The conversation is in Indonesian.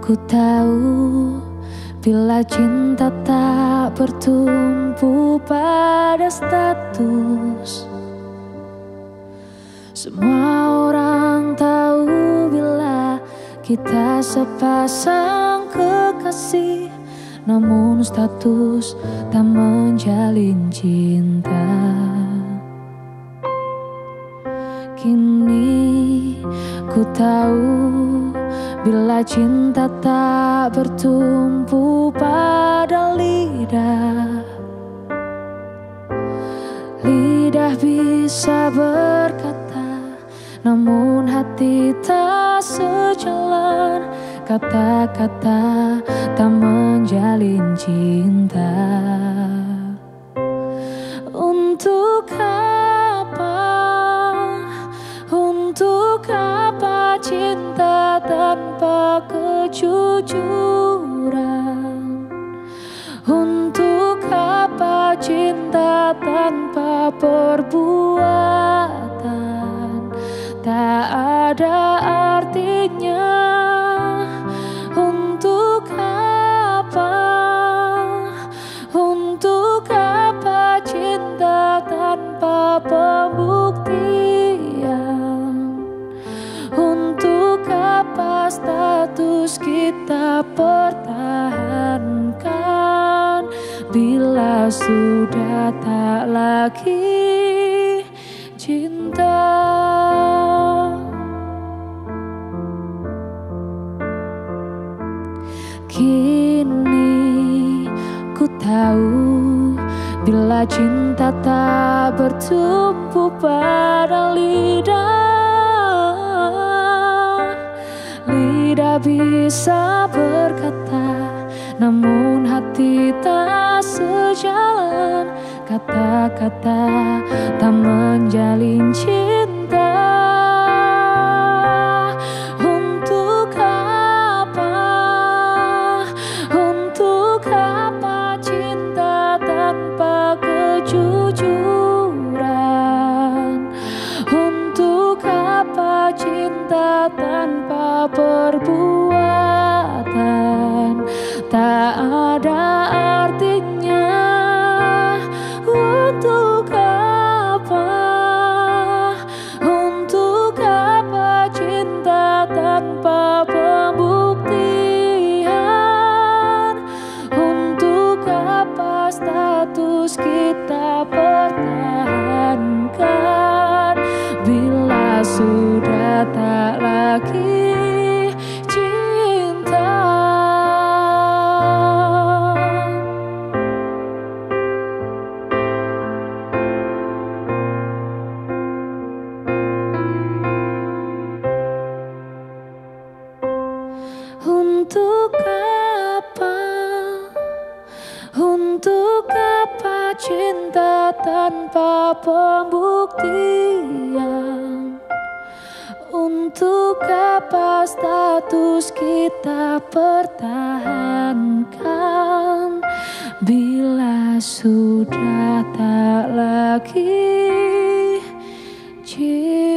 Ku tahu bila cinta tak bertumpu pada status. Semua orang tahu bila kita sepasang kekasih Namun status tak menjalin cinta ku tahu Bila cinta tak bertumpu pada lidah. Lidah bisa berkata Namun hati tak sejalan. Kata-kata tak menjalin cinta. Untuk cinta tanpa kejujuran. Untuk apa cinta tanpa perbuatan Sudah tak lagi cinta. Kini ku tahu Bila cinta tak bertumpu pada lidah. Lidah bisa berkata Namun hati tak sejalan. Kata-kata tak menjalin cinta status kita pertahankan. Bila sudah tak lagi cinta. Untuk tanpa pembuktian. Untuk apa status kita pertahankan? Bila sudah tak lagi cinta